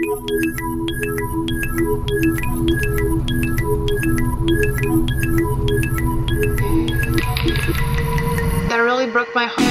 That really broke my heart.